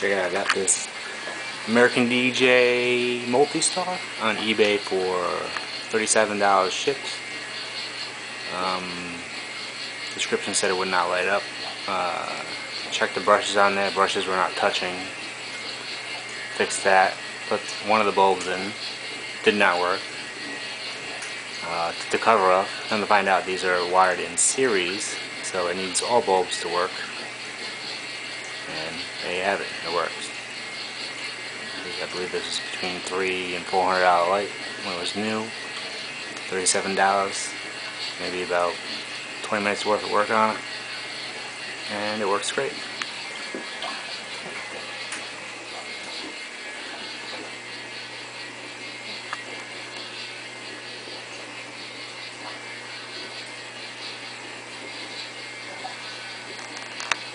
Check out, I got this American DJ Multi-Star on eBay for $37 shipped. Um, description said it would not light up. Uh, checked the brushes on there, brushes were not touching. Fixed that, put one of the bulbs in, did not work. Uh, took the cover off, come to find out these are wired in series, so it needs all bulbs to work. And there you have it, it works. I believe this was between three and four hundred dollar light when it was new. Thirty-seven dollars, maybe about twenty minutes worth of work on it, and it works great.